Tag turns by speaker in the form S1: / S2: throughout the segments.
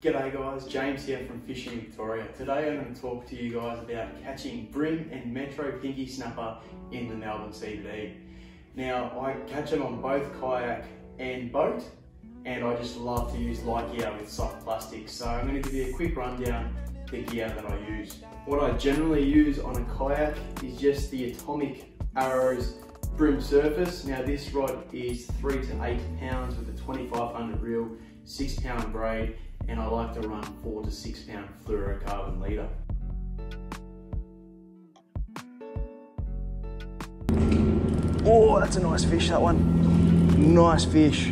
S1: G'day guys, James here from Fishing Victoria. Today I'm going to talk to you guys about catching bream and metro pinky snapper in the Melbourne CBD. Now I catch them on both kayak and boat and I just love to use light gear with soft plastic. So I'm going to give you a quick rundown the gear that I use. What I generally use on a kayak is just the Atomic Arrowz Bream surface. Now this rod is 3 to 8 pounds with a 2500 reel, 6 pound braid and I like to run four to six pound fluorocarbon leader.
S2: Oh, that's a nice fish, that one. Nice fish.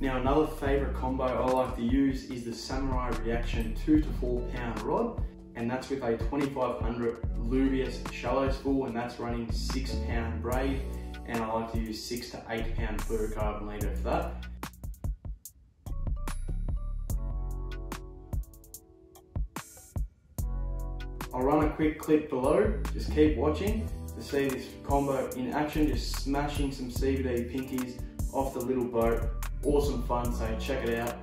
S1: Now another favourite combo I like to use is the Samurai Reaction 2 to 4 pound rod and that's with a 2500 Luvias shallow spool and that's running 6 pound braid and I like to use 6 to 8 pound fluorocarbon leader for that. I'll run a quick clip below, just keep watching to see this combo in action, just smashing some CBD pinkies off the little boat. Awesome fun, so check it out.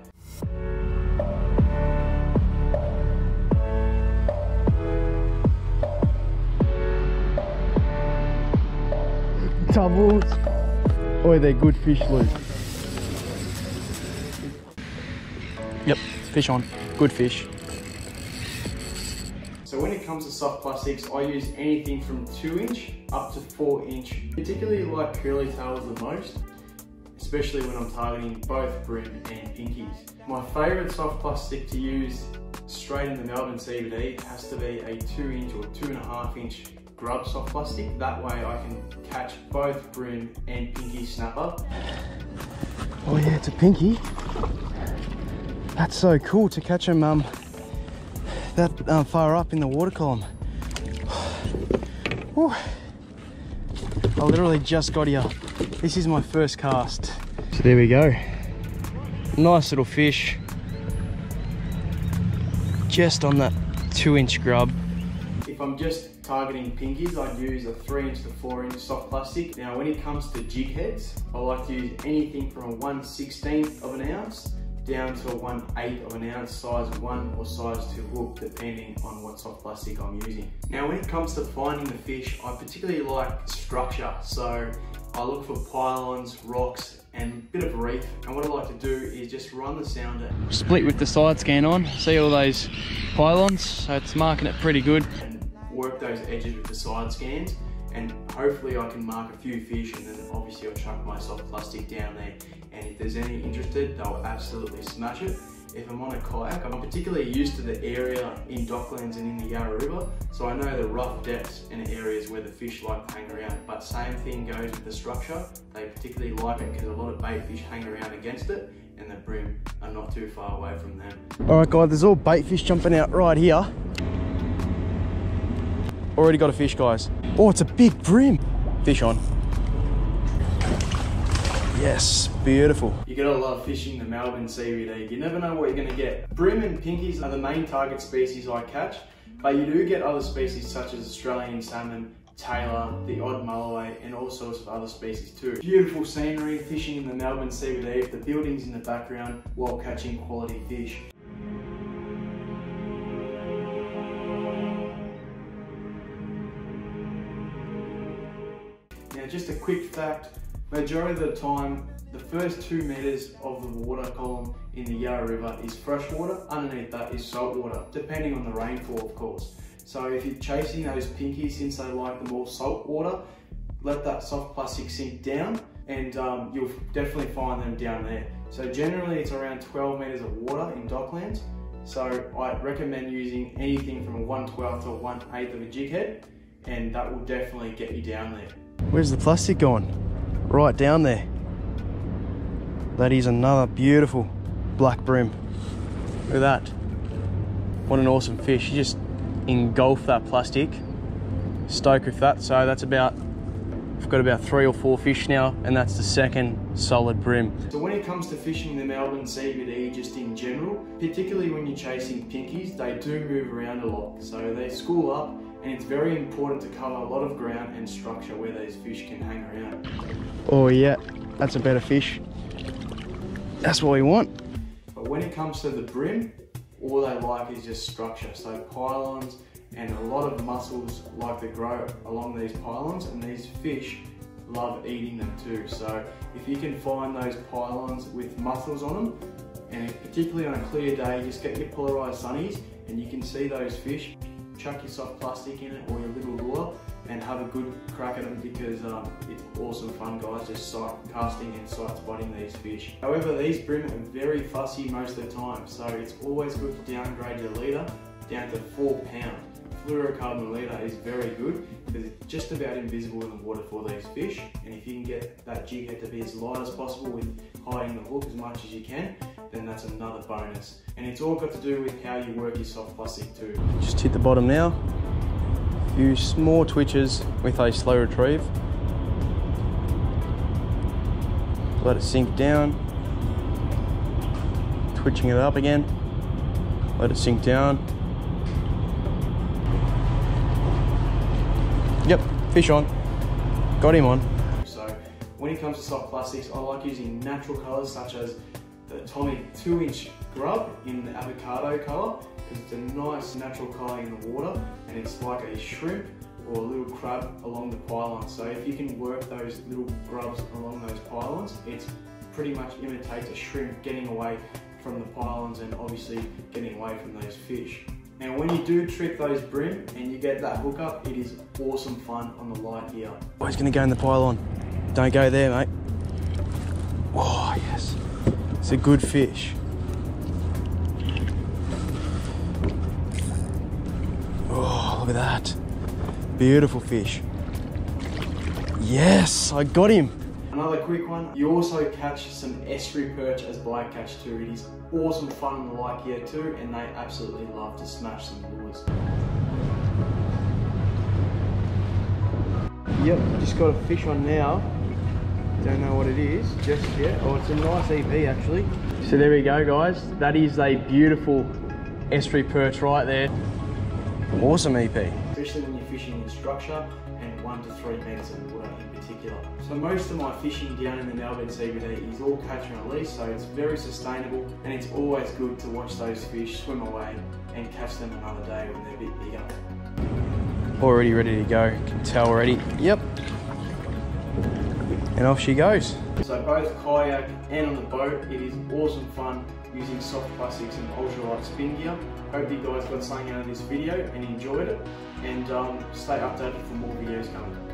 S2: Doubles. Oh, they're good fish, Luke. Yep, fish on. Good fish.
S1: So when it comes to soft plastics, I use anything from two inch up to four inch. Particularly like curly tails the most, especially when I'm targeting both bream and pinkies. My favorite soft plastic to use straight in the Melbourne CBD has to be a two inch or two and a half inch grub soft plastic. That way I can catch both bream and pinky snapper.
S2: Oh yeah, it's a pinky. That's so cool to catch them um, that uh, far up in the water column. Whew. I literally just got here. This is my first cast. So there we go. Nice little fish. Just on that two inch grub.
S1: If I'm just targeting pinkies, I'd use a three inch to four inch soft plastic. Now when it comes to jig heads, I like to use anything from a 1 16th of an ounce down to a 1 8 of an ounce size 1 or size 2 hook depending on what soft plastic I'm using. Now when it comes to finding the fish, I particularly like structure. So I look for pylons, rocks and a bit of reef. And what I like to do is just run the sounder.
S2: Split with the side scan on, see all those pylons, so it's marking it pretty good.
S1: And work those edges with the side scans and hopefully I can mark a few fish and then obviously I'll chuck my soft plastic down there and if there's any interested they'll absolutely smash it. If I'm on a kayak, I'm particularly used to the area in Docklands and in the Yarra River, so I know the rough depths and areas where the fish like to hang around. But same thing goes with the structure. They particularly like it because a lot of bait fish hang around against it and the bream are not too far away from them.
S2: All right guys, there's all bait fish jumping out right here. Already got a fish, guys. Oh, it's a big bream. Fish on. Yes, beautiful.
S1: You get gotta love fishing the Melbourne CBD. You never know what you're gonna get. Bream and pinkies are the main target species I catch, but you do get other species such as Australian salmon, tailor, the odd mulloway, and all sorts of other species too. Beautiful scenery, fishing in the Melbourne CBD, the buildings in the background, while catching quality fish. Fact, majority of the time, the first two meters of the water column in the Yarra River is fresh water, underneath that is salt water, depending on the rainfall of course. So if you're chasing those pinkies, since they like the more salt water, let that soft plastic sink down and um, you'll definitely find them down there. So generally it's around 12 meters of water in Docklands. So I recommend using anything from a 1 12th to 1 8th of a jig head and that will definitely get you down there.
S2: Where's the plastic gone? Right down there. That is another beautiful black bream. Look at that. What an awesome fish. You just engulf that plastic. Stoke with that. So that's about, I've got about three or four fish now, and that's the second solid bream.
S1: So when it comes to fishing the Melbourne CBD just in general, particularly when you're chasing pinkies, they do move around a lot. So they school up and it's very important to cover a lot of ground and structure where those fish can hang around.
S2: Oh yeah, that's a better fish. That's what we want.
S1: But when it comes to the bream, all they like is just structure. So pylons and a lot of mussels like to grow along these pylons and these fish love eating them too. So if you can find those pylons with mussels on them, and particularly on a clear day, just get your polarized sunnies and you can see those fish. Chuck your soft plastic in it or your little lure and have a good crack at them because um, it's awesome fun guys just sight casting and sight spotting these fish. However these bream are very fussy most of the time so it's always good to downgrade your leader down to 4 pound. Fluorocarbon leader is very good because it's just about invisible in the water for these fish and if you can get that jig head to be as light as possible with hiding the hook as much as you can then that's another bonus. And it's all got to do with how you work your soft plastic too.
S2: Just hit the bottom now. A few small twitches with a slow retrieve. Let it sink down. Twitching it up again. Let it sink down. Yep, fish on. Got him on.
S1: So when it comes to soft plastics, I like using natural colours such as the Atomic 2 inch grub in the avocado colour because it's a nice natural colour in the water and it's like a shrimp or a little crab along the pylon. So if you can work those little grubs along those pylons, it's pretty much imitates a shrimp getting away from the pylons and obviously getting away from those fish. And when you do trip those bream and you get that hook up, it is awesome fun on the light here.
S2: Oh, he's gonna go in the pylon. Don't go there, mate. Oh, yes. It's a good fish. Oh, look at that. Beautiful fish. Yes, I got him.
S1: Another quick one, you also catch some estuary perch as bycatch too. It is awesome fun on the lake here too, and they absolutely love to smash some lures.
S2: Yep, just got a fish on now. Don't know what it is just yet. Oh, it's a nice EP actually. So there we go, guys. That is a beautiful estuary perch right there. Awesome EP.
S1: Especially when you're fishing in structure and one to three metres of water in particular. So most of my fishing down in the Melbourne CBD is all catch and release, so it's very sustainable and it's always good to watch those fish swim away and catch them another day when they're a bit bigger.
S2: Already ready to go. Can tell already. Yep, and off she goes.
S1: So both kayak and on the boat, it is awesome fun using soft plastics and ultralight spin gear. Hope you guys got something out of this video and enjoyed it. And um, stay updated for more videos coming.